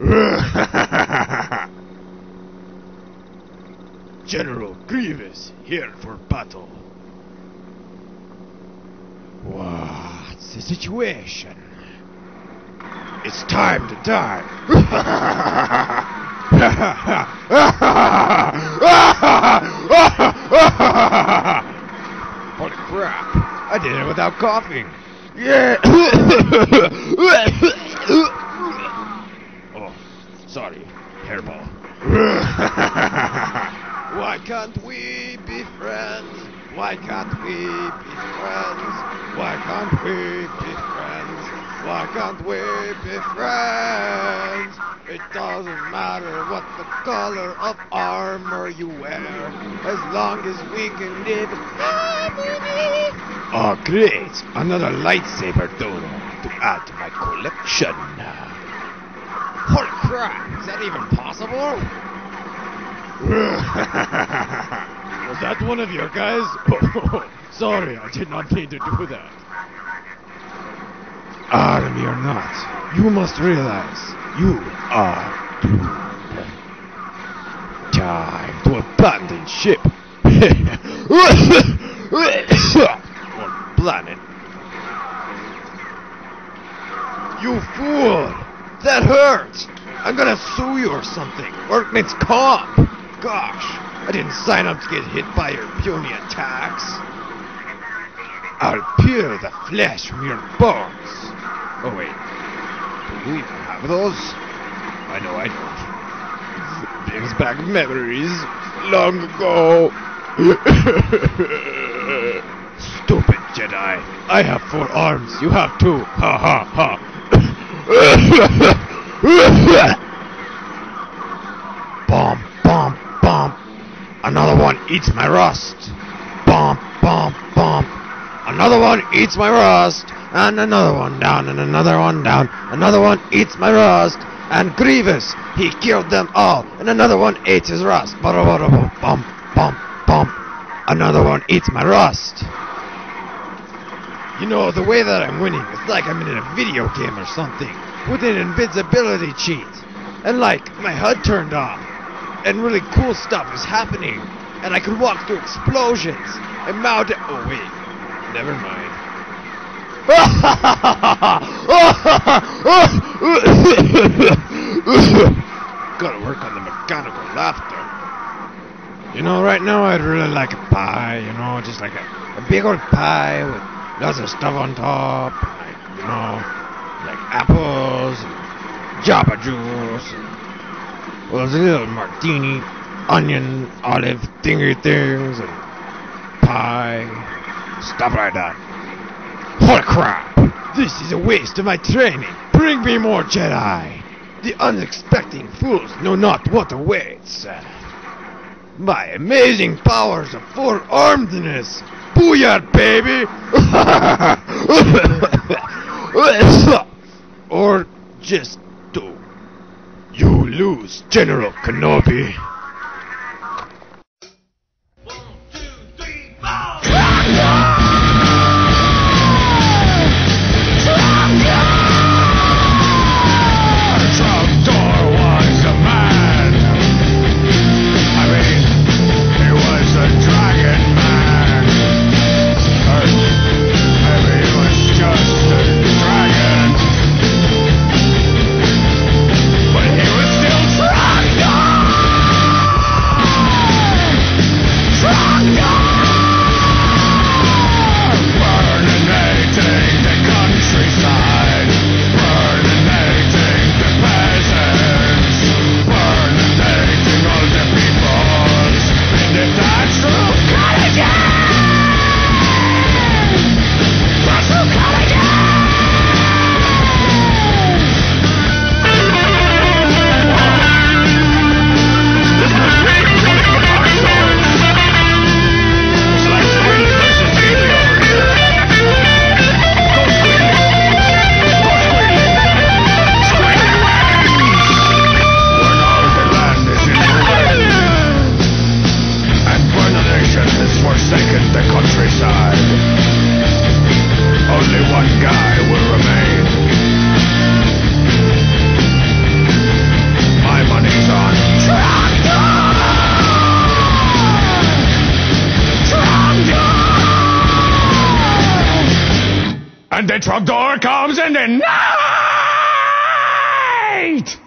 General Grievous here for battle. What's the situation? It's time to die. Holy crap! I did it without coughing. Yeah. Sorry, hairball. Why can't we be friends? Why can't we be friends? Why can't we be friends? Why can't we be friends? It doesn't matter what the color of armor you wear, as long as we can live harmony. Oh, great! Another lightsaber dodo to add to my collection. Holy crap! Is that even possible? Was that one of your guys? Sorry, I did not mean to do that. Army or not, you must realize you are doomed. Time to abandon ship. or planet. You fool! That hurts! I'm gonna sue you or something. Workman's comp! Gosh, I didn't sign up to get hit by your puny attacks. I'll peel the flesh from your bones. Oh wait, do you even have those? I know I don't. Brings back memories long ago. Stupid Jedi. I have four arms. You have two. Ha ha ha. Bomb, bomb, bomb. Another one eats my rust. Bomb, bomb, bomb. Another one eats my rust. And another one down, and another one down. Another one eats my rust. And Grievous, he killed them all. And another one ate his rust. Bum, bum, bum. Another one eats my rust. You know, the way that I'm winning is like I'm in a video game or something. With an invisibility cheat. And like, my HUD turned off. And really cool stuff is happening. And I could walk through explosions. And mount Oh wait. Never mind. Gotta work on the mechanical laughter. You know, right now I'd really like a pie, you know, just like a, a big old pie with lots of stuff on top, like, you know, like apples, jawa juice, and, well, little martini, onion, olive thingy things, and pie, stuff like that. Holy crap! This is a waste of my training. Bring me more Jedi. The unexpected fools know not what awaits. My amazing powers of four-armedness. Booyah, baby! or just do. You lose, General Kenobi. And the truck door comes in the night!